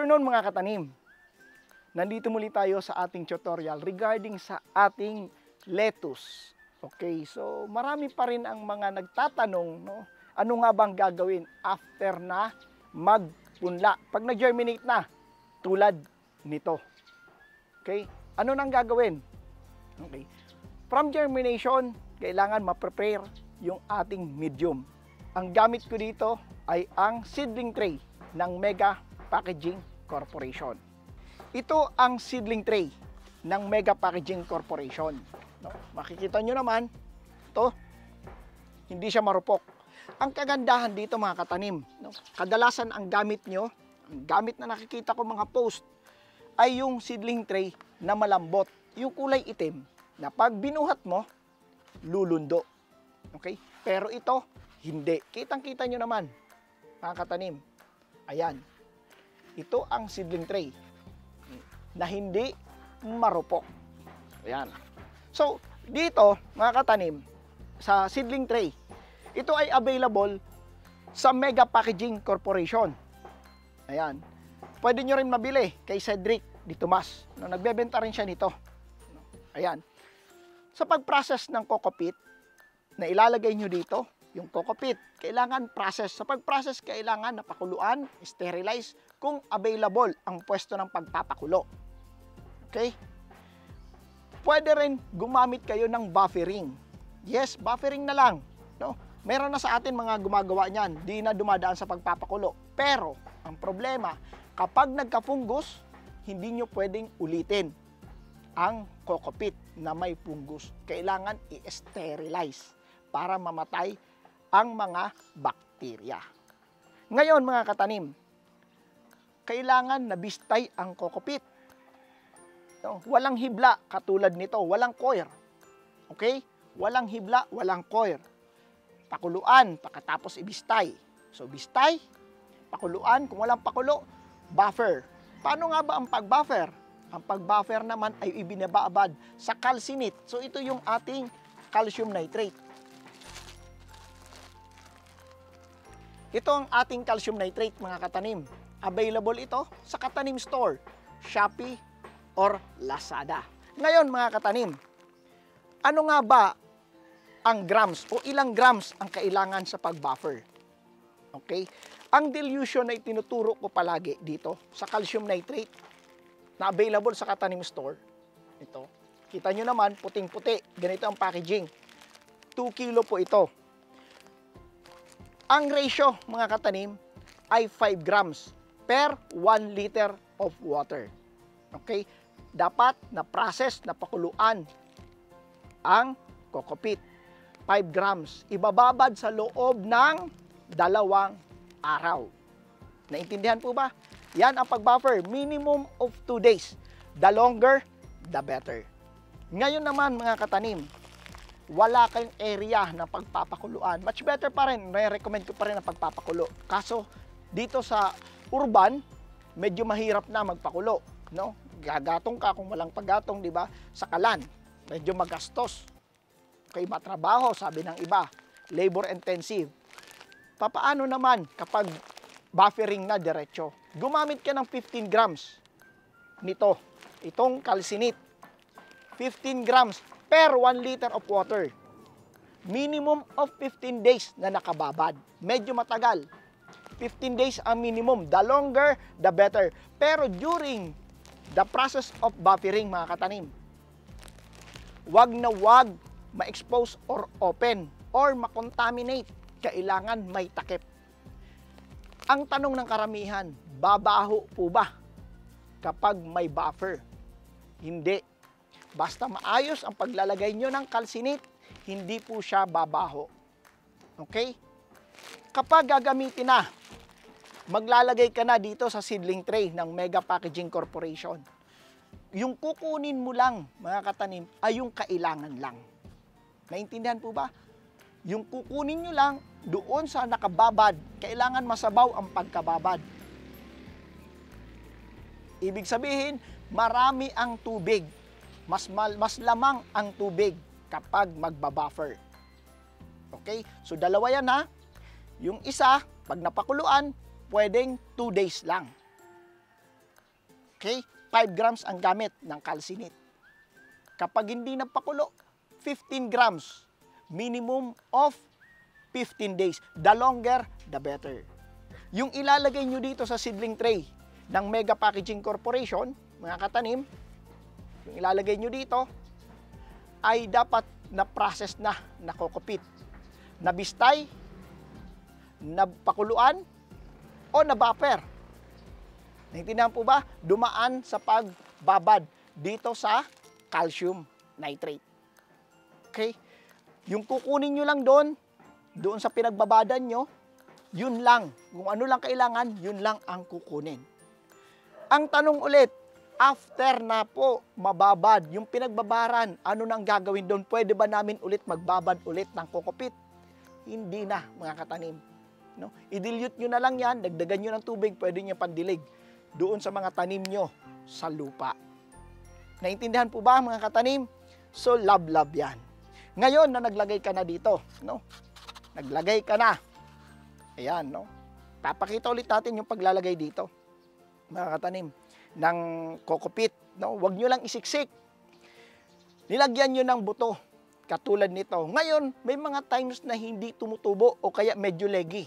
afternoon mga katanim. Nandito muli tayo sa ating tutorial regarding sa ating lettuce. Okay, so marami pa rin ang mga nagtatanong, no? Ano nga bang gagawin after na magpunla? Pag nag-germinate na, tulad nito. Okay? Ano nang gagawin? Okay. From germination, kailangan ma-prepare yung ating medium. Ang gamit ko dito ay ang seedling tray ng Mega Packaging Corporation. Ito ang seedling tray ng Mega Packaging Corporation. No? Makikita nyo naman, ito, hindi siya marupok. Ang kagandahan dito mga katanim, no? kadalasan ang gamit nyo, ang gamit na nakikita ko mga post, ay yung seedling tray na malambot. Yung kulay itim, na pag binuhat mo, lulundo. Okay? Pero ito, hindi. Kitang-kita nyo naman, mga katanim. Ayan. Ito ang seedling tray na hindi marupok. Ayan. So, dito, mga katanim, sa seedling tray, ito ay available sa Mega Packaging Corporation. Ayan. Pwede nyo rin mabili kay Cedric Di Tomas. No, nagbebenta rin siya nito. Ayan. Sa pag-process ng coco peat, na ilalagay nyo dito, yung coco peat, kailangan process. Sa pag-process, kailangan napakuluan, sterilize, kung available ang pwesto ng pagpapakulo. Okay? Pwede rin gumamit kayo ng buffering. Yes, buffering na lang. No? Meron na sa atin mga gumagawa niyan, di na dumadaan sa pagpapakulo. Pero, ang problema, kapag nagka-fungus, hindi nyo pwedeng ulitin ang coco peat na may fungus. Kailangan i-sterilize para mamatay ang mga bakterya. Ngayon mga katanim, kailangan nabistay ang coco peat. No? Walang hibla katulad nito, walang coir. Okay? Walang hibla, walang coir. Pakuluan, pagkatapos ibistay. So bistay, pakuluan, kung walang pakulo, buffer. Paano nga ba ang pag-buffer? Ang pag-buffer naman ay ibinabaabad sa calcinate. So ito yung ating calcium nitrate. Ito ang ating calcium nitrate mga katanim. Available ito sa Katanim Store, Shopee, or Lazada. Ngayon mga katanim, ano nga ba ang grams o ilang grams ang kailangan sa pag-buffer? Okay? Ang dilution na itinuturo ko palagi dito sa calcium nitrate na available sa Katanim Store. Ito. Kita nyo naman, puting-puti. Ganito ang packaging. 2 kilo po ito. Ang ratio, mga katanim, ay 5 grams per 1 liter of water. Okay? Dapat na-process, na pakuluan ang coco peat. 5 grams. Ibababad sa loob ng dalawang araw. Naintindihan po ba? Yan ang pag-buffer. Minimum of 2 days. The longer, the better. Ngayon naman mga katanim, wala kayong area na pagpapakuluan. Much better pa rin, re-recommend ko pa rin ang pagpapakulo. Kaso dito sa urban, medyo mahirap na magpakulo, no? Gagatong ka kung walang paggatong, 'di ba? Sa kalan, medyo magastos. Kay matrabaho, sabi ng iba, labor intensive. Papaano naman kapag buffering na diretso? Gumamit ka ng 15 grams nito, itong calcinate. 15 grams per 1 liter of water. Minimum of 15 days na nakababad. Medyo matagal. 15 days ang minimum. The longer, the better. Pero during the process of buffering, mga katanim, wag na wag ma-expose or open or ma-contaminate. Kailangan may takip. Ang tanong ng karamihan, babaho po ba kapag may buffer? Hindi. Basta maayos ang paglalagay nyo ng calcinate, hindi po siya babaho. Okay? Kapag gagamitin na, maglalagay ka na dito sa seedling tray ng Mega Packaging Corporation. Yung kukunin mo lang, mga katanim, ay yung kailangan lang. Naintindihan po ba? Yung kukunin nyo lang, doon sa nakababad, kailangan masabaw ang pagkababad. Ibig sabihin, marami ang tubig mas mal, mas lamang ang tubig kapag magbabuffer. Okay? So dalawa yan ha. Yung isa, pag napakuluan, pwedeng 2 days lang. Okay? 5 grams ang gamit ng calcinate. Kapag hindi napakulo, 15 grams. Minimum of 15 days. The longer, the better. Yung ilalagay nyo dito sa seedling tray ng Mega Packaging Corporation, mga katanim, yung ilalagay nyo dito, ay dapat na process na nakokopit. Nabistay, napakuluan, o nabuffer. Naintindihan po ba? Dumaan sa pagbabad dito sa calcium nitrate. Okay? Yung kukunin nyo lang doon, doon sa pinagbabadan nyo, yun lang. Kung ano lang kailangan, yun lang ang kukunin. Ang tanong ulit, after na po mababad, yung pinagbabaran, ano nang gagawin doon? Pwede ba namin ulit magbabad ulit ng kokopit? Hindi na, mga katanim. No? I-dilute nyo na lang yan, dagdagan nyo ng tubig, pwede nyo pandilig doon sa mga tanim nyo sa lupa. Naintindihan po ba mga katanim? So, love-love yan. Ngayon na naglagay ka na dito, no? Naglagay ka na. Ayan, no? Papakita ulit natin yung paglalagay dito, mga katanim, ng kokopit, no? Huwag nyo lang isiksik. Nilagyan nyo ng buto, katulad nito. Ngayon, may mga times na hindi tumutubo o kaya medyo leggy.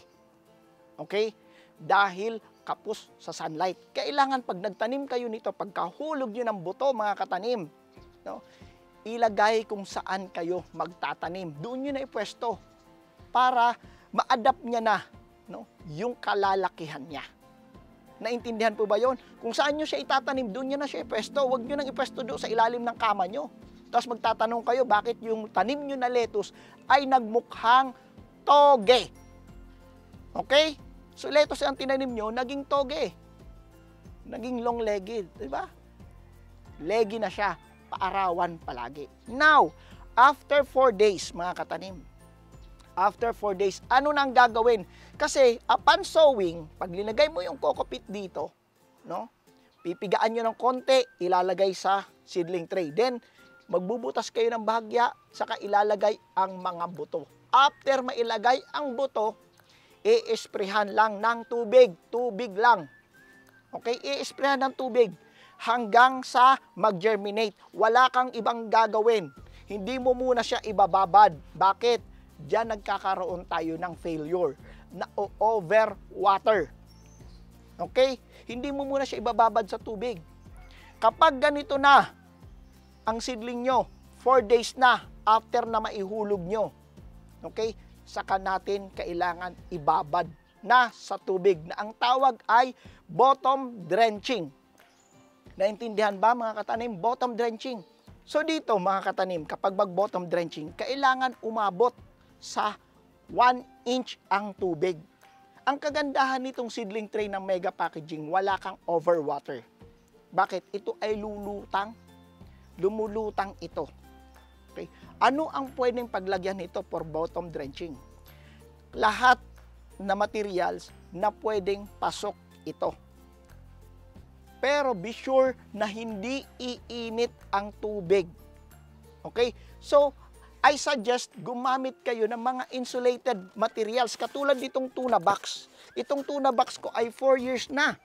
Okay? Dahil kapos sa sunlight. Kailangan pag nagtanim kayo nito, pagkahulog nyo ng buto, mga katanim, no? ilagay kung saan kayo magtatanim. Doon nyo na ipwesto para ma-adapt niya na no, yung kalalakihan niya. Naintindihan po ba yon? Kung saan nyo siya itatanim, doon nyo na siya ipwesto. Huwag nyo nang ipwesto doon sa ilalim ng kama nyo. Tapos magtatanong kayo, bakit yung tanim nyo na lettuce ay nagmukhang toge? Okay? So lettuce ang tinanim nyo, naging toge. Naging long-legged, di ba? Leggy na siya paarawan palagi. Now, after 4 days, mga katanim, after 4 days, ano nang gagawin? Kasi upon sowing, pag linagay mo yung kokopit dito, no? Pipigaan nyo ng konti, ilalagay sa seedling tray. Then, magbubutas kayo ng bahagya, saka ilalagay ang mga buto. After mailagay ang buto, i-sprayhan lang ng tubig. Tubig lang. Okay? I-sprayhan ng tubig hanggang sa mag-germinate. Wala kang ibang gagawin. Hindi mo muna siya ibababad. Bakit? Diyan nagkakaroon tayo ng failure na over water. Okay? Hindi mo muna siya ibababad sa tubig. Kapag ganito na ang seedling nyo, 4 days na after na maihulog nyo, okay? Saka natin kailangan ibabad na sa tubig na ang tawag ay bottom drenching. Naintindihan ba mga katanim? Bottom drenching. So dito mga katanim, kapag mag-bottom drenching, kailangan umabot sa 1 inch ang tubig. Ang kagandahan nitong seedling tray ng mega packaging, wala kang overwater. Bakit? Ito ay lulutang. Lumulutang ito. Okay? Ano ang pwedeng paglagyan nito for bottom drenching? Lahat na materials na pwedeng pasok ito. Pero be sure na hindi iinit ang tubig. Okay? So, I suggest gumamit kayo ng mga insulated materials katulad nitong tuna box. Itong tuna box ko ay 4 years na.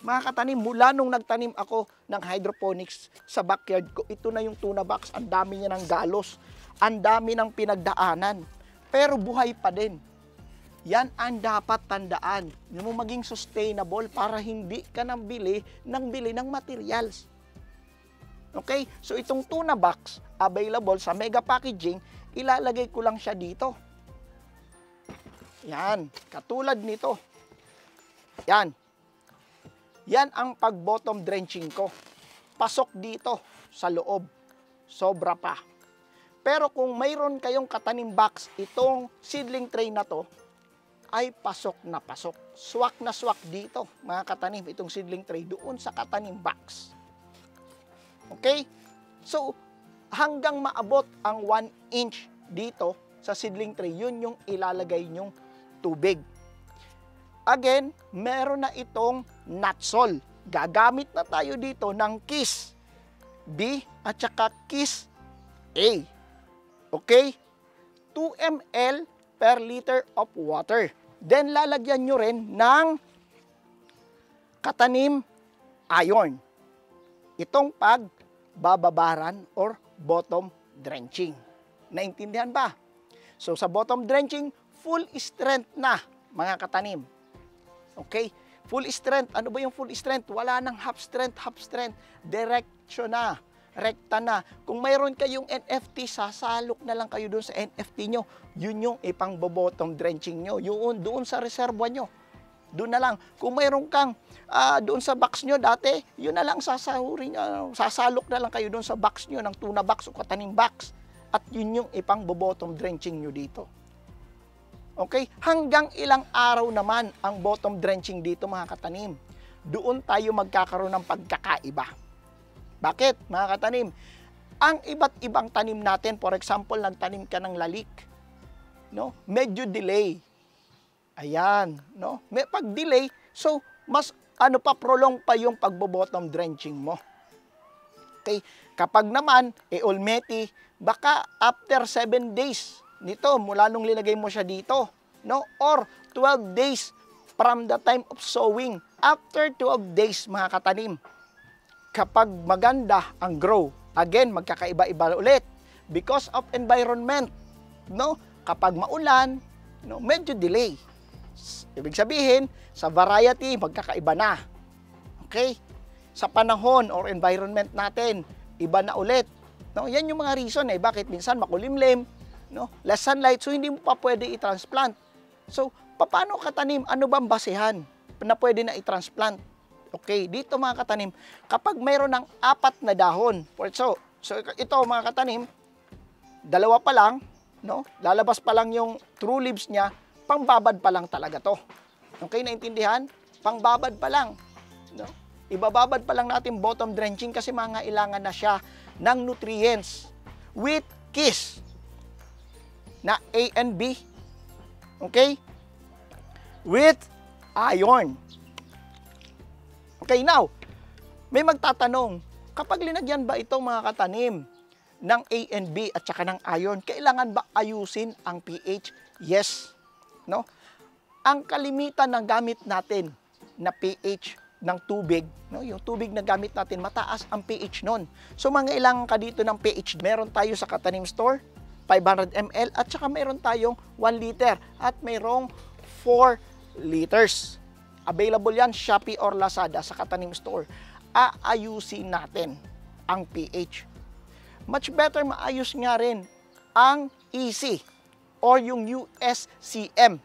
Mga katanim, mula nung nagtanim ako ng hydroponics sa backyard ko, ito na yung tuna box. Ang dami niya ng galos. Ang dami ng pinagdaanan. Pero buhay pa din. Yan ang dapat tandaan. Yung maging sustainable para hindi ka nang bili ng bili ng materials. Okay? So itong tuna box, available sa mega packaging, ilalagay ko lang siya dito. Yan, katulad nito. Yan. Yan ang pag-bottom drenching ko. Pasok dito sa loob. Sobra pa. Pero kung mayroon kayong katanim box, itong seedling tray na to, ay pasok na pasok. Swak na swak dito, mga katanim, itong seedling tray doon sa katanim box. Okay? So, hanggang maabot ang 1 inch dito sa seedling tray, yun yung ilalagay nyong tubig. Again, meron na itong natsol. Gagamit na tayo dito ng KISS B at saka KISS A. Okay? 2 ml per liter of water. Then lalagyan nyo rin ng katanim iron. itong pagbababaran or bottom drenching. Naintindihan ba? So sa bottom drenching, full strength na mga katanim. Okay? Full strength. Ano ba yung full strength? Wala nang half strength, half strength. Direction na. Rekta na. Kung mayroon kayong NFT, sasalok na lang kayo doon sa NFT nyo. Yun yung ipang bottom drenching nyo. Yun, doon sa reserva nyo. Doon na lang. Kung mayroon kang uh, doon sa box nyo dati, yun na lang sasahurin, uh, sasalok na lang kayo doon sa box nyo ng tuna box o katanim box. At yun yung ipang bottom drenching nyo dito. Okay? Hanggang ilang araw naman ang bottom drenching dito mga katanim. Doon tayo magkakaroon ng pagkakaiba. Bakit, mga katanim? Ang iba't ibang tanim natin, for example, nagtanim ka ng lalik, no? Medyo delay. Ayan, no? May pag delay, so mas ano pa prolong pa yung pagbo-bottom drenching mo. Okay? Kapag naman e almeti, baka after 7 days nito mula nung linagay mo siya dito, no? Or 12 days from the time of sowing. After 12 days, mga katanim, kapag maganda ang grow, again, magkakaiba-iba ulit. Because of environment, no? Kapag maulan, no, medyo delay. Ibig sabihin, sa variety, magkakaiba na. Okay? Sa panahon or environment natin, iba na ulit. No? Yan yung mga reason eh, bakit minsan makulimlim, no? less sunlight, so hindi mo pa pwede i-transplant. So, paano katanim? Ano bang basehan na pwede na i-transplant? Okay, dito mga katanim, kapag mayroon ng apat na dahon, so, so ito mga katanim, dalawa pa lang, no? lalabas pa lang yung true leaves niya, pangbabad pa lang talaga to. Okay, naintindihan? Pangbabad pa lang. No? Ibababad pa lang natin bottom drenching kasi mga ilangan na siya ng nutrients with KISS na A and B. Okay? With iron. Okay, now, may magtatanong, kapag linagyan ba itong mga katanim ng A and B at saka ng iron, kailangan ba ayusin ang pH? Yes. No? Ang kalimitan ng gamit natin na pH ng tubig, no? yung tubig na gamit natin, mataas ang pH nun. So, mga ilangan ka dito ng pH. Meron tayo sa katanim store, 500 ml, at saka meron tayong 1 liter, at mayroong 4 liters. Available yan Shopee or Lazada sa Katanim Store. Aayusin natin ang pH. Much better maayos nga rin ang EC or yung USCM.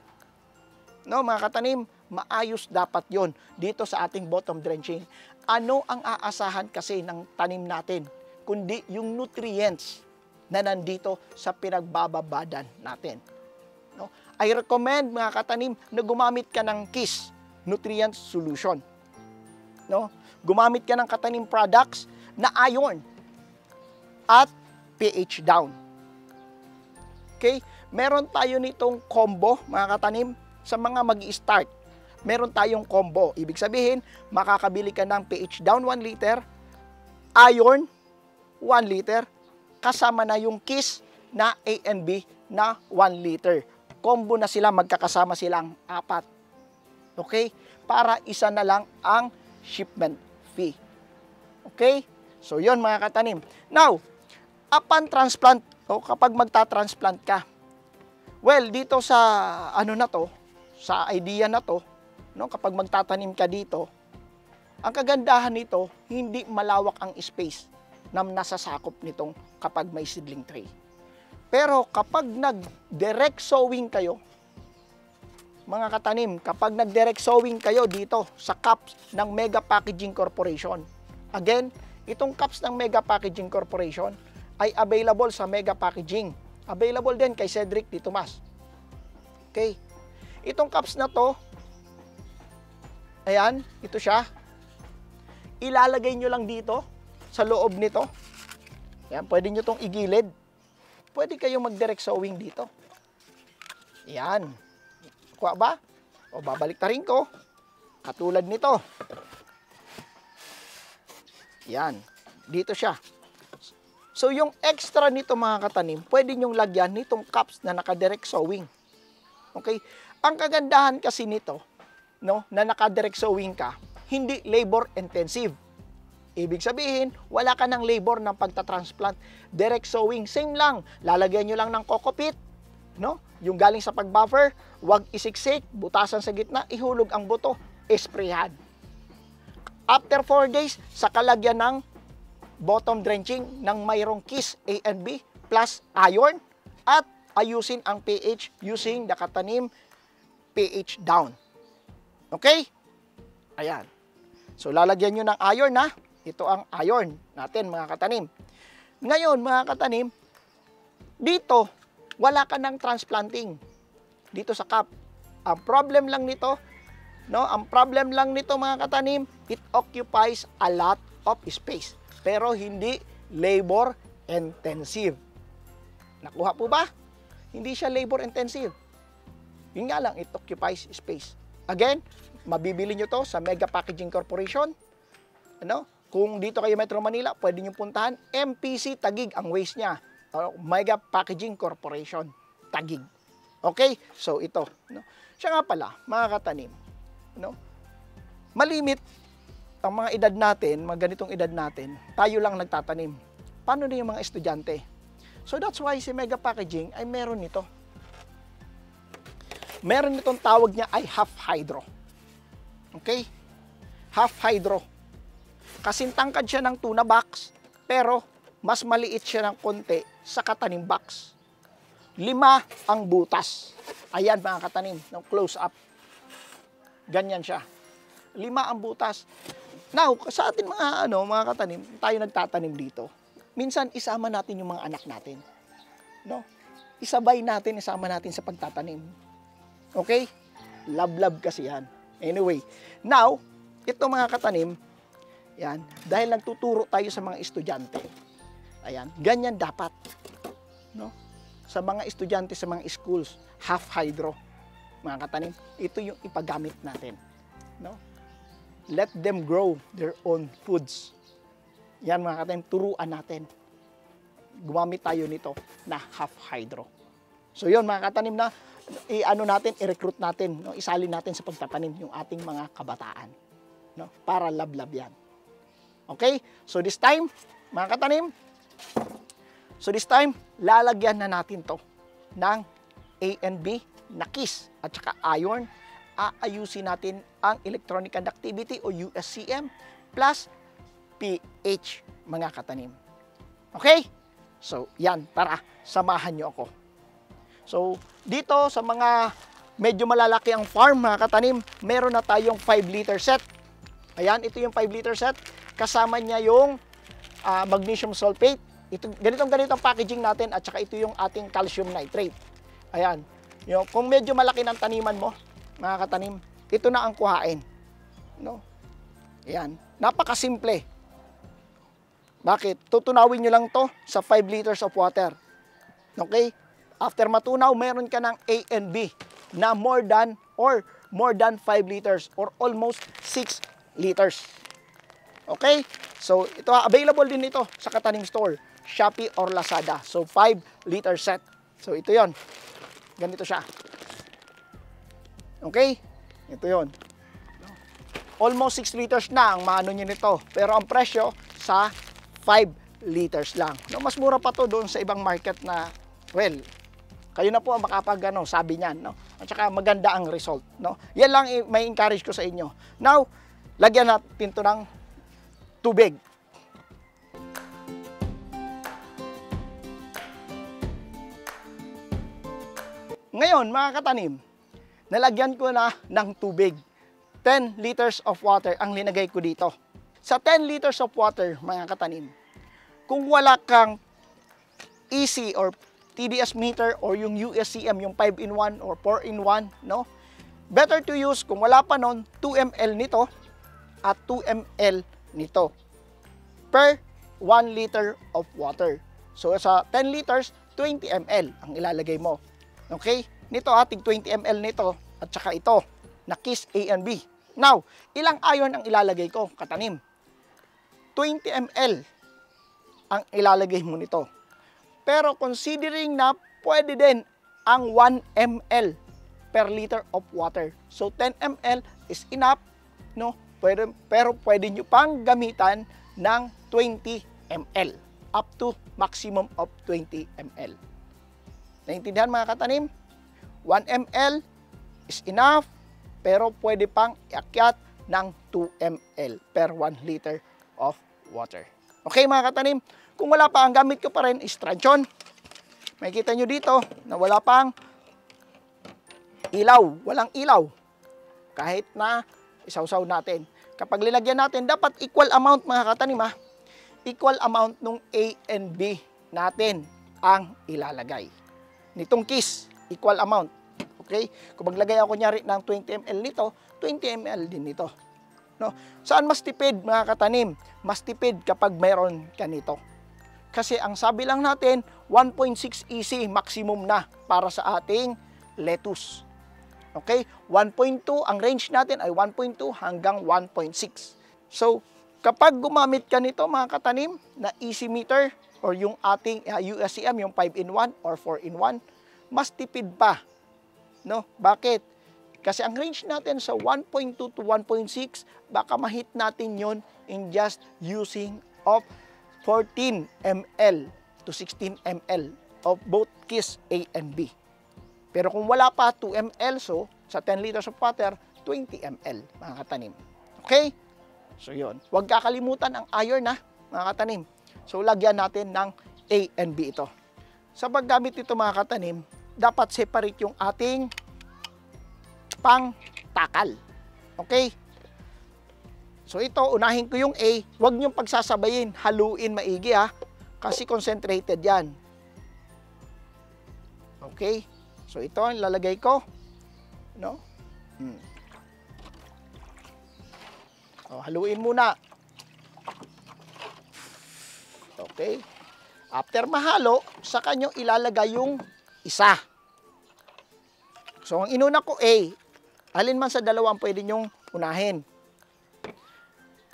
No, mga katanim, maayos dapat yon dito sa ating bottom drenching. Ano ang aasahan kasi ng tanim natin? Kundi yung nutrients na nandito sa pinagbababadan natin. No? I recommend mga katanim na gumamit ka ng KISS nutrient solution. No? Gumamit ka ng katanim products na iron at pH down. Okay? Meron tayo nitong combo, mga katanim, sa mga mag start Meron tayong combo. Ibig sabihin, makakabili ka ng pH down 1 liter, iron 1 liter, kasama na yung KISS na A and B na 1 liter. Combo na sila, magkakasama silang apat. Okay? Para isa na lang ang shipment fee. Okay? So, yon mga katanim. Now, upon transplant, o kapag magta-transplant ka, well, dito sa ano na to, sa idea na to, no, kapag magtatanim ka dito, ang kagandahan nito, hindi malawak ang space na nasasakop nitong kapag may seedling tray. Pero kapag nag-direct sowing kayo, mga katanim, kapag nag-direct sowing kayo dito sa cups ng Mega Packaging Corporation. Again, itong cups ng Mega Packaging Corporation ay available sa Mega Packaging. Available din kay Cedric Di Tomas. Okay. Itong cups na to, ayan, ito siya. Ilalagay nyo lang dito sa loob nito. Ayan, pwede nyo tong igilid. Pwede kayong mag-direct sowing dito. Ayan. Kuha ba? O babalik ta rin ko. Katulad nito. Yan. Dito siya. So yung extra nito mga katanim, pwede nyong lagyan nitong cups na naka-direct sewing. Okay? Ang kagandahan kasi nito, no, na naka-direct sewing ka, hindi labor intensive. Ibig sabihin, wala ka ng labor ng pagta-transplant. Direct sowing, same lang. Lalagyan nyo lang ng kokopit, no? Yung galing sa pag-buffer, wag isiksik, butasan sa gitna, ihulog ang buto, esprehan. After 4 days, sa kalagyan ng bottom drenching ng mayroong KISS A and B plus iron at ayusin ang pH using the katanim pH down. Okay? Ayan. So lalagyan nyo ng iron na. Ito ang iron natin mga katanim. Ngayon mga katanim, dito wala ka ng transplanting. Dito sa cup. Ang problem lang nito, no? Ang problem lang nito mga katanim, it occupies a lot of space. Pero hindi labor intensive. Nakuha po ba? Hindi siya labor intensive. Yun nga lang, it occupies space. Again, mabibili nyo to sa Mega Packaging Corporation. Ano? Kung dito kayo Metro Manila, pwede nyo puntahan. MPC Tagig ang waste niya. Mega Packaging Corporation. Tagig. Okay? So, ito. No? Siya nga pala, mga katanim. No? Malimit ang mga edad natin, mga ganitong edad natin, tayo lang nagtatanim. Paano na yung mga estudyante? So that's why si Mega Packaging ay meron nito. Meron nitong tawag niya ay half hydro. Okay? Half hydro. Kasintangkad siya ng tuna box, pero mas maliit siya ng konti sa katanim box. Lima ang butas. Ayan mga katanim, no, close up. Ganyan siya. Lima ang butas. Now, sa atin mga ano, mga katanim, tayo nagtatanim dito. Minsan isama natin yung mga anak natin. No? Isabay natin, isama natin sa pagtatanim. Okay? Love-love kasi yan. Anyway, now, ito mga katanim, yan, dahil nagtuturo tayo sa mga estudyante. Ayan, ganyan dapat. No? Sa mga estudyante sa mga schools, half hydro. Mga katanim, ito yung ipagamit natin. No? Let them grow their own foods. Yan mga katanim, turuan natin. Gumamit tayo nito na half hydro. So yun mga katanim na i-ano natin, i-recruit natin, no? isali natin sa pagtatanim yung ating mga kabataan. No? Para love-love yan. Okay? So this time, mga katanim, so this time, lalagyan na natin to ng A and B na kiss at saka iron. Aayusin natin ang electronic conductivity o USCM plus pH, mga katanim. Okay? So, yan, tara, samahan nyo ako. So, dito sa mga medyo malalaki ang farm, mga katanim, meron na tayong 5 liter set. Ayan, ito yung 5 liter set. Kasama niya yung uh, magnesium sulfate. Ito, ganitong ganitong packaging natin at saka ito yung ating calcium nitrate. Ayan. Yung, kung medyo malaki ng taniman mo, mga katanim, ito na ang kuhain. No? Ayan. Napakasimple. Bakit? Tutunawin nyo lang to sa 5 liters of water. Okay? After matunaw, meron ka ng A and B na more than or more than 5 liters or almost 6 liters. Okay? So, ito available din ito sa Katanim Store, Shopee or Lazada. So, 5 liter set. So, ito yon. Ganito siya. Okay? Ito yon. Almost 6 liters na ang maano nyo nito. Pero ang presyo sa 5 liters lang. No, mas mura pa to doon sa ibang market na, well, kayo na po ang makapag, ano, sabi niyan, no? At saka maganda ang result, no? Yan lang may encourage ko sa inyo. Now, lagyan natin to ng tubig. Ngayon, mga katanim, nalagyan ko na ng tubig. 10 liters of water ang linagay ko dito. Sa 10 liters of water, mga katanim, kung wala kang EC or TDS meter or yung USCM, yung 5-in-1 or 4-in-1, no? Better to use, kung wala pa nun, 2 ml nito at 2 ml nito per 1 liter of water. So sa 10 liters, 20 ml ang ilalagay mo. Okay? Nito ating 20 ml nito at saka ito na Kiss A and B. Now, ilang iron ang ilalagay ko, katanim? 20 ml ang ilalagay mo nito. Pero considering na pwede din ang 1 ml per liter of water. So 10 ml is enough, no? Pwede, pero pwede nyo pang gamitan ng 20 ml up to maximum of 20 ml. Naintindihan mga katanim? 1 ml is enough pero pwede pang iakyat ng 2 ml per 1 liter of water. Okay mga katanim, kung wala pa, ang gamit ko pa rin is tranchon. Makikita nyo dito na wala pang ilaw, walang ilaw. Kahit na isawsaw natin. Kapag lilagyan natin, dapat equal amount mga katanim ha. Equal amount nung A and B natin ang ilalagay. Nitong kiss, equal amount. Okay? Kung maglagay ako nyari ng 20 ml nito, 20 ml din nito. No? Saan mas tipid mga katanim? Mas tipid kapag mayroon ka nito. Kasi ang sabi lang natin, 1.6 EC maximum na para sa ating lettuce. Okay? 1.2, ang range natin ay 1.2 hanggang 1.6. So, kapag gumamit ka nito mga katanim na EC meter or yung ating uh, USCM, yung 5 in 1 or 4 in 1, mas tipid pa. No? Bakit? Kasi ang range natin sa 1.2 to 1.6, baka mahit natin yon in just using of 14 ml to 16 ml of both KISS A and B. Pero kung wala pa 2 ml, so sa 10 liters of water, 20 ml, mga katanim. Okay? So yon. Huwag kakalimutan ang iron na, mga katanim. So lagyan natin ng A and B ito. Sa paggamit nito mga katanim, dapat separate yung ating pang takal. Okay? So ito, unahin ko yung A. Huwag niyong pagsasabayin. Haluin maigi ha. Kasi concentrated yan. Okay? So ito ang lalagay ko. No? Hmm. So, haluin muna. Okay? After mahalo, sa kanyo ilalagay yung isa. So ang inuna ko A, alin man sa dalawang pwede nyong unahin.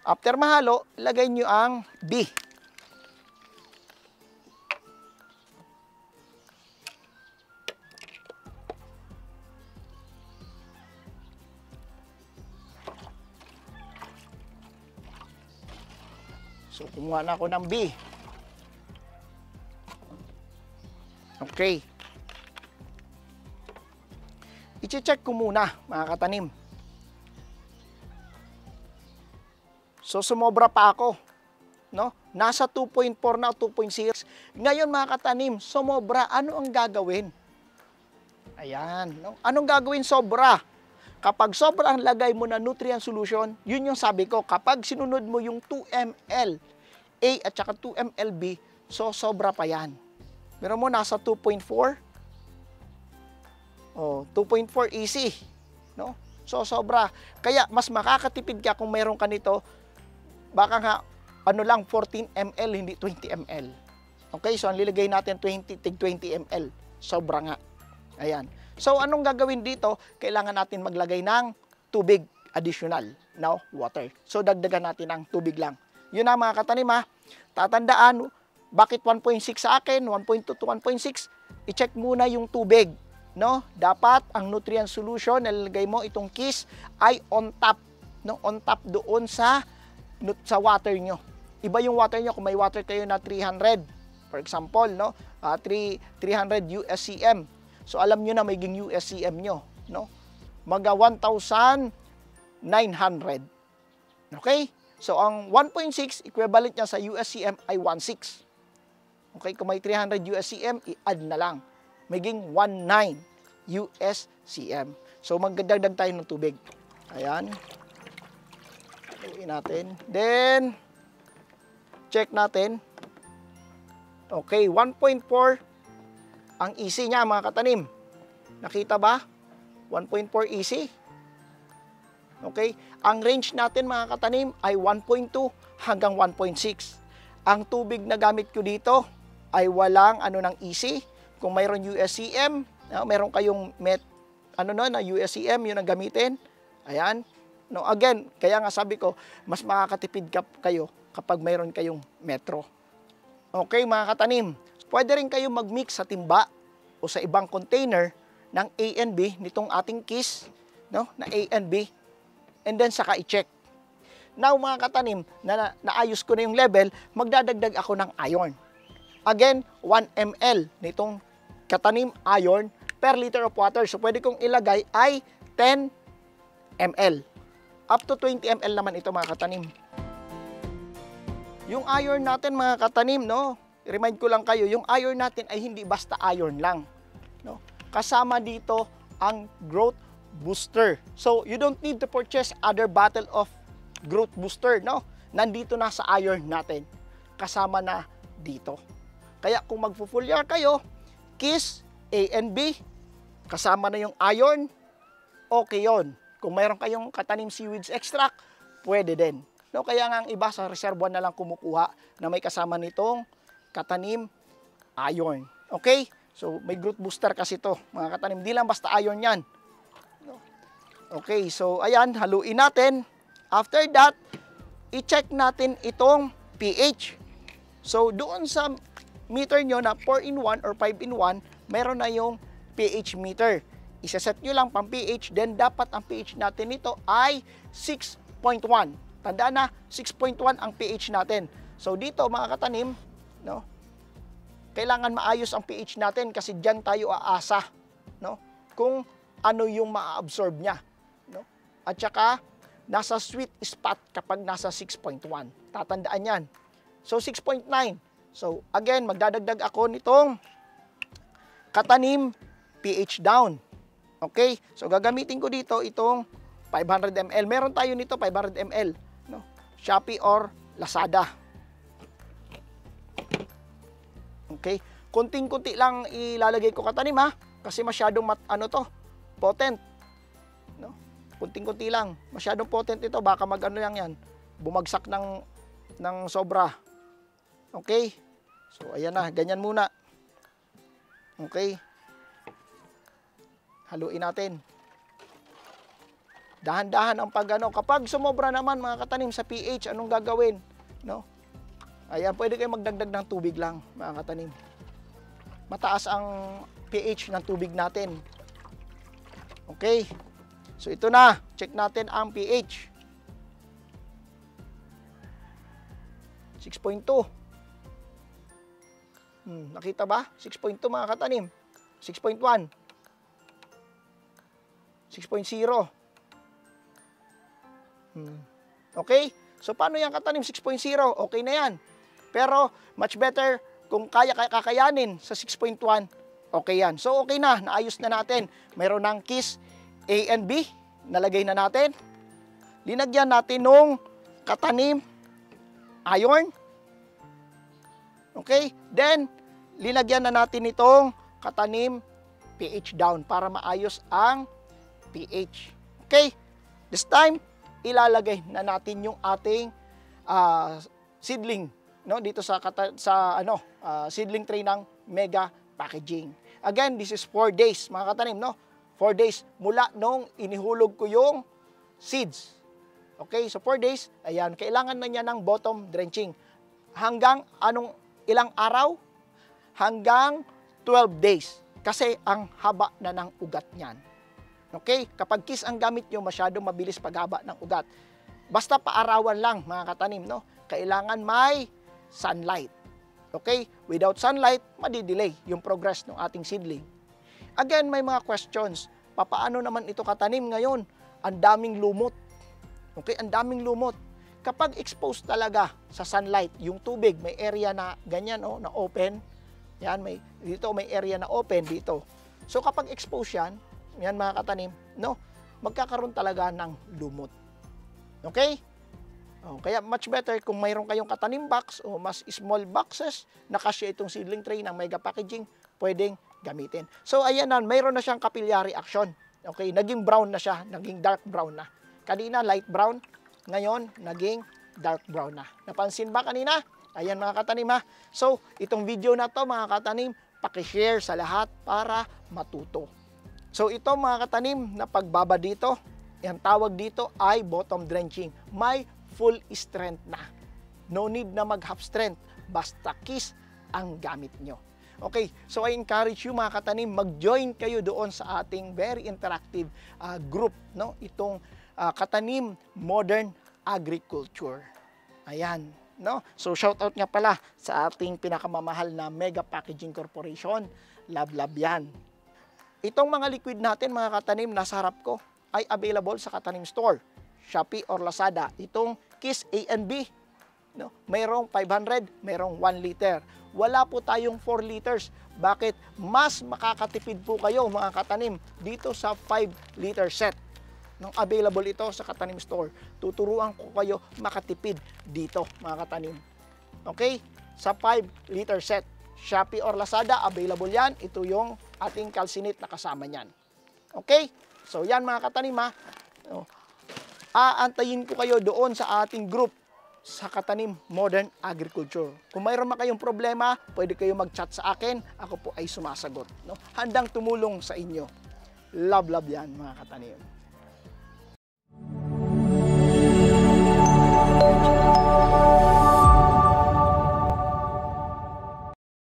After mahalo, lagay nyo ang B. So, kumuha na ako ng B. Okay. I-check ko muna, mga katanim. So sumobra pa ako. No? Nasa 2.4 na 2.6. Ngayon mga katanim, sumobra. Ano ang gagawin? Ayan. No? Anong gagawin sobra? Kapag sobra ang lagay mo na nutrient solution, yun yung sabi ko. Kapag sinunod mo yung 2 ml A at saka 2 ml B, so sobra pa yan. Pero mo nasa 2.4. Oh, 2.4 easy. No? So sobra. Kaya mas makakatipid ka kung mayroon ka nito baka nga ano lang 14 ml hindi 20 ml. Okay, so ang lilagay natin 20 tig 20 ml. Sobra nga. Ayan. So anong gagawin dito? Kailangan natin maglagay ng tubig additional, no? Water. So dagdagan natin ng tubig lang. Yun na mga katanim ha. Tatandaan, bakit 1.6 sa akin, 1.2 to 1.6? I-check muna yung tubig, no? Dapat ang nutrient solution na nilagay mo itong kiss ay on top, no? On top doon sa sa water nyo. Iba yung water nyo kung may water kayo na 300. For example, no? Uh, 3, 300 USCM. So alam nyo na magiging USCM nyo. No? Maga 1,900. Okay? So ang 1.6 equivalent niya sa USCM ay 1.6. Okay, kung may 300 USCM, i-add na lang. Maging 1.9 USCM. So magdagdag tayo ng tubig. Ayan. Haluin natin. Then, check natin. Okay, 1.4 ang easy niya mga katanim. Nakita ba? 1.4 easy. Okay? Ang range natin mga katanim ay 1.2 hanggang 1.6. Ang tubig na gamit ko dito ay walang ano ng easy. Kung mayroon USCM, no, meron kayong met ano no na USCM yun ang gamitin. Ayan, No, again, kaya nga sabi ko, mas makakatipid ka, kayo kapag mayroon kayong metro. Okay, mga katanim, pwede rin kayo mag-mix sa timba o sa ibang container ng A and B nitong ating kiss, no, na A and B, and then saka i-check. Now mga katanim, na, na naayos ko na yung level, magdadagdag ako ng iron. Again, 1 ml nitong katanim iron per liter of water. So pwede kong ilagay ay 10 ml. Up to 20 ml naman ito mga katanim. Yung iron natin mga katanim, no? Remind ko lang kayo, yung iron natin ay hindi basta iron lang. No? Kasama dito ang growth booster. So, you don't need to purchase other bottle of growth booster, no? Nandito na sa iron natin. Kasama na dito. Kaya kung magpo-full year kayo, KISS, A and B, kasama na yung iron, okay yon. Kung mayroon kayong katanim seaweeds extract, pwede din. No, kaya nga ang iba sa reservoir na lang kumukuha na may kasama nitong katanim iron. Okay? So, may growth booster kasi to mga katanim. Di lang basta iron yan. No? Okay, so ayan, haluin natin. After that, i-check natin itong pH. So, doon sa meter nyo na 4 in 1 or 5 in 1, meron na yung pH meter. Isa-set nyo lang pang pH, then dapat ang pH natin nito ay 6.1. Tandaan na, 6.1 ang pH natin. So dito mga katanim, no, kailangan maayos ang pH natin kasi diyan tayo aasa, no? Kung ano yung ma-absorb niya, no? At saka nasa sweet spot kapag nasa 6.1. Tatandaan 'yan. So 6.9. So again, magdadagdag ako nitong katanim pH down. Okay? So gagamitin ko dito itong 500 ml. Meron tayo nito 500 ml, no? Shopee or Lazada. Okay? Kunting-kunti lang ilalagay ko katanim ha kasi masyadong mat, ano to, potent. No? Kunting-kunti lang. Masyadong potent ito, baka mag-ano lang yan. Bumagsak ng ng sobra. Okay? So ayan na, ganyan muna. Okay? Haluin natin. Dahan-dahan ang pagano. Kapag sumobra naman mga katanim sa pH, anong gagawin? No? Ayan, pwede kayo magdagdag ng tubig lang, mga katanim. Mataas ang pH ng tubig natin. Okay? So ito na, check natin ang pH. 6.2. Hmm, nakita ba? 6.2 mga katanim. 6.1. 6.0. Hmm. Okay? So, paano yan katanim? 6.0. Okay na yan. Pero, much better kung kaya kakayanin sa 6.1, okay yan. So, okay na. Naayos na natin. Mayroon ng KISS A and B. Nalagay na natin. Linagyan natin nung katanim iron. Okay? Then, linagyan na natin itong katanim pH down para maayos ang pH. Okay? This time, ilalagay na natin yung ating uh, seedling no dito sa sa ano uh, seedling tray ng mega packaging. Again, this is 4 days mga katanim no. 4 days mula nung inihulog ko yung seeds. Okay, so 4 days, ayan, kailangan na niya ng bottom drenching. Hanggang anong ilang araw? Hanggang 12 days. Kasi ang haba na ng ugat niyan. Okay? Kapag kiss ang gamit nyo, masyadong mabilis paghaba ng ugat. Basta paarawan lang, mga katanim, no? Kailangan may sunlight. Okay? Without sunlight, madidelay yung progress ng ating seedling. Again, may mga questions. Papaano naman ito katanim ngayon? Ang daming lumot. Okay? Ang daming lumot. Kapag exposed talaga sa sunlight, yung tubig, may area na ganyan, oh, na open. Yan, may, dito may area na open dito. So kapag exposed yan, yan mga katanim, no, magkakaroon talaga ng lumot. Okay? Oh, kaya much better kung mayroon kayong katanim box o mas small boxes na kasya itong seedling tray ng mega packaging, pwedeng gamitin. So ayan na, mayroon na siyang capillary action. Okay, naging brown na siya, naging dark brown na. Kanina light brown, ngayon naging dark brown na. Napansin ba kanina? Ayan mga katanim ha. So, itong video na to mga katanim, paki-share sa lahat para matuto. So ito mga katanim na pagbaba dito, ang tawag dito ay bottom drenching. May full strength na. No need na mag half strength, basta kiss ang gamit nyo. Okay, so I encourage you mga katanim, mag-join kayo doon sa ating very interactive uh, group, no? Itong uh, Katanim Modern Agriculture. Ayan, no? So shoutout nga pala sa ating pinakamamahal na Mega Packaging Corporation. Love love 'yan. Itong mga liquid natin mga katanim nasa harap ko ay available sa Katanim Store, Shopee or Lazada. Itong Kiss A and B, no? Mayroong 500, mayroong 1 liter. Wala po tayong 4 liters. Bakit? Mas makakatipid po kayo mga katanim dito sa 5 liter set. Nung available ito sa Katanim Store, tuturuan ko kayo makatipid dito mga katanim. Okay? Sa 5 liter set. Shopee or Lazada, available yan. Ito yung ating calcinate na kasama niyan. Okay? So yan mga katanim ha. No. Aantayin ko kayo doon sa ating group sa Katanim Modern Agriculture. Kung mayroon man kayong problema, pwede kayo mag-chat sa akin. Ako po ay sumasagot. No? Handang tumulong sa inyo. Love, love yan mga katanim.